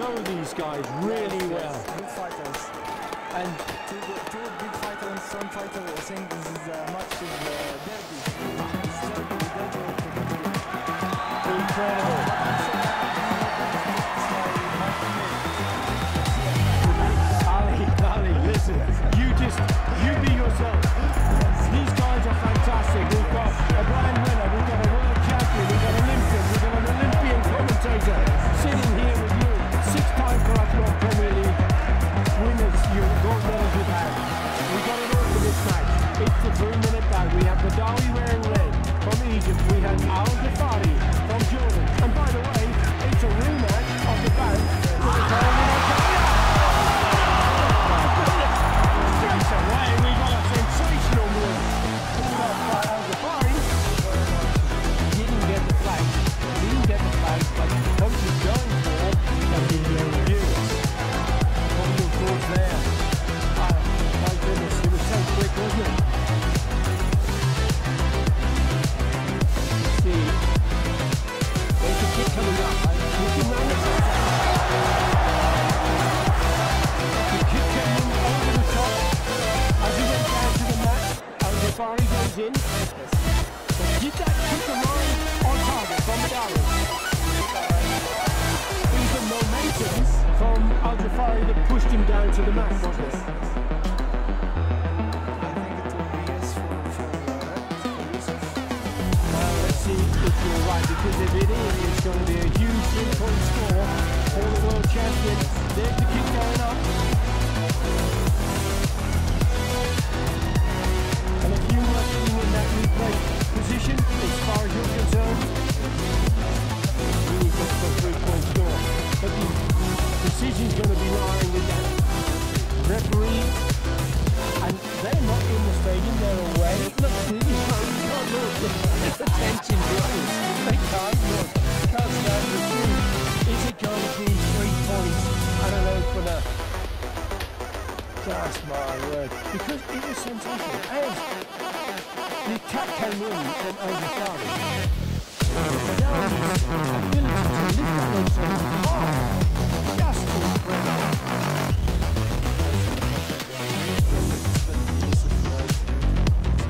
know these guys really yes, well. Yes, good fighters. And two, two big fighters and strong fighters. I think this is a match of uh, derby. Incredible. Jin So get that, line on target from It was momentum from Al Jafari that pushed him down to the mat, wasn't let's see if because if it is, it's going to be a huge three-point score. For the world champions. my word. Because it was sensational. And the cat came in from over Paris.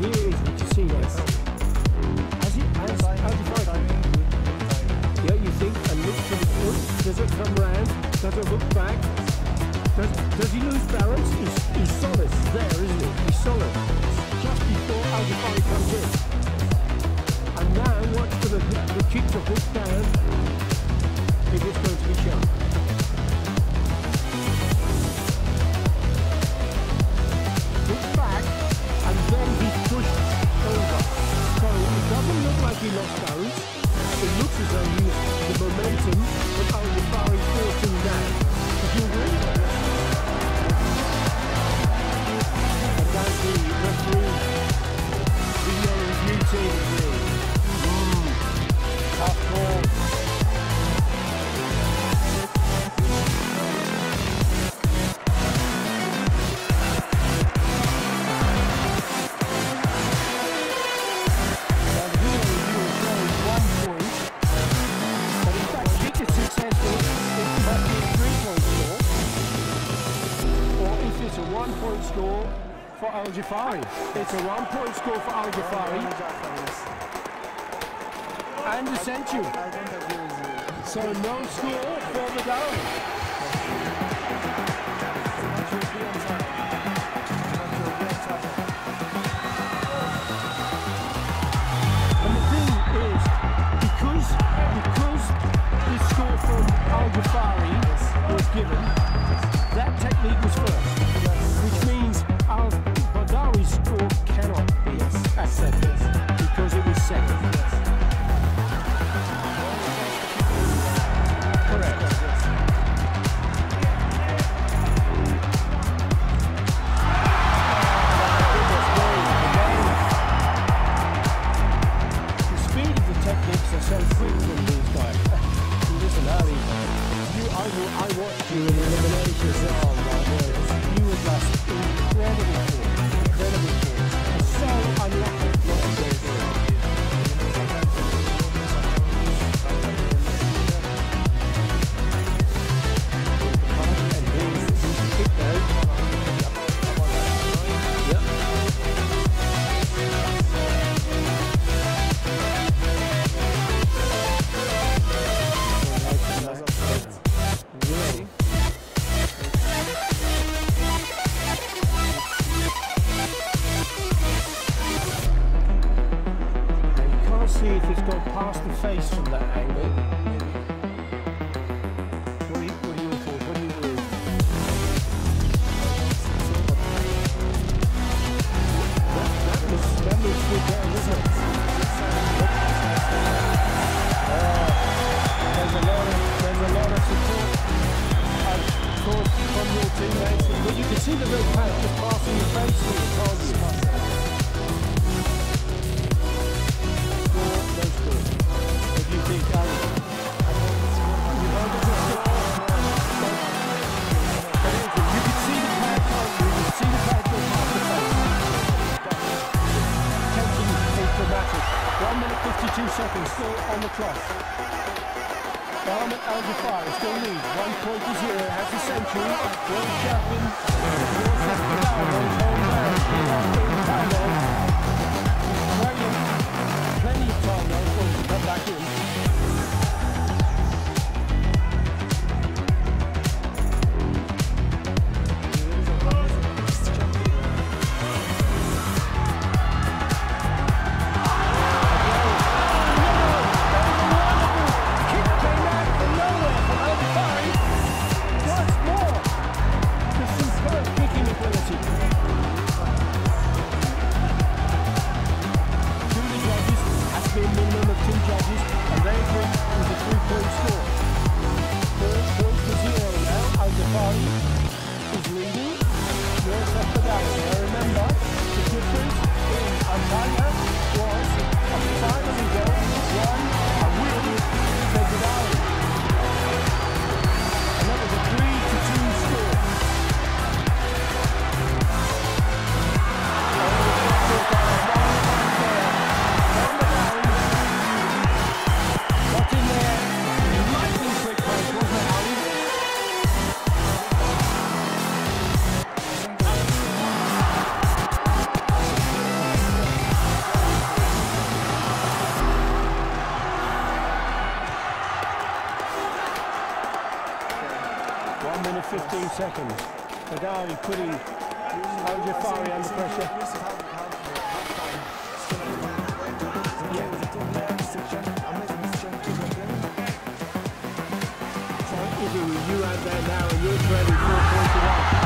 Ability to the heart. Has has, how find it? Yeah, you think, and look the foot. Does it come round? Does it look back? Does, does he lose balance? He's, he's solid there, isn't he? He's solid. Just before Aldebaran comes in. And now watch for the, the kick to hook down if it's going to be sharp. Jafari. It's a one-point score for Al Jafari. And Asenchu. So no score, for the Dallas. see if it's gone past the face from that angle. That, wasn't it? Ah, there's a lot there's a lot of support of course from your teammates. But you can see the red patch just passing the face? 52 seconds still on the clock. Mohamed Al Jafari still leads 1 point to 0 as the century. World champion. 15 seconds. Adari putting Al-Jafari under pressure. Yeah. So, Izzy, you out there now and you're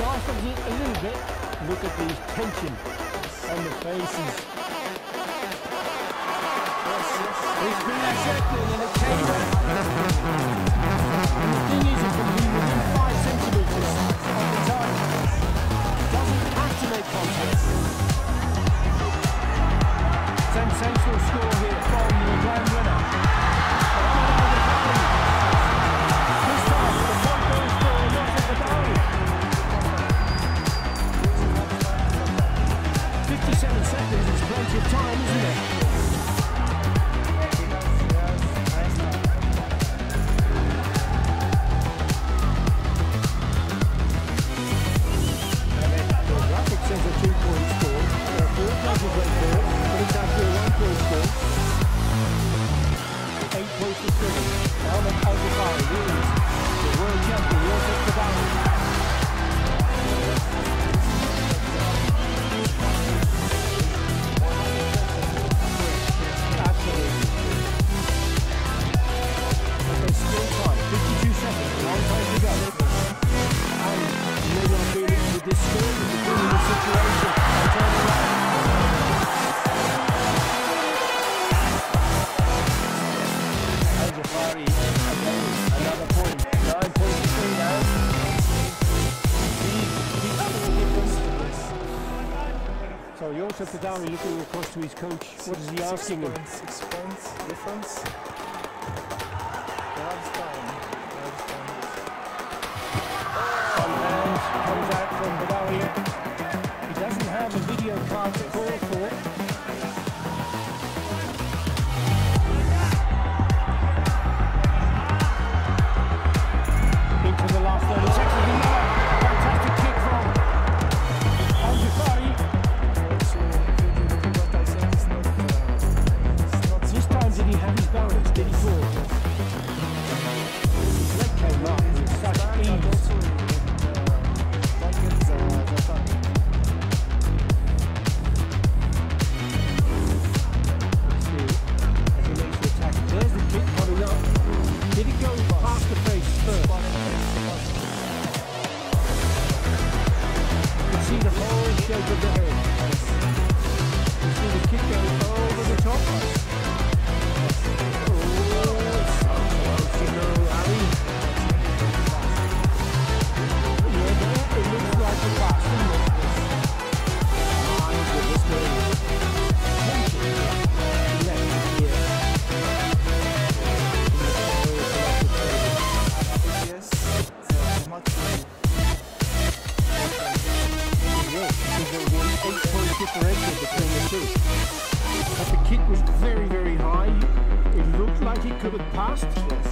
softens it a little bit. Look at the tension on the faces. He's been accepted and it came back. the thing is, it can be within 5 centimetres of the target. It doesn't have to make contact. looking across to his coach. What is he asking points, him? Six points difference. between the two. But the kick was very, very high. It looked like he could have passed.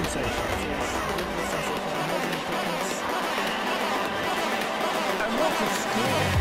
I'm not And a score!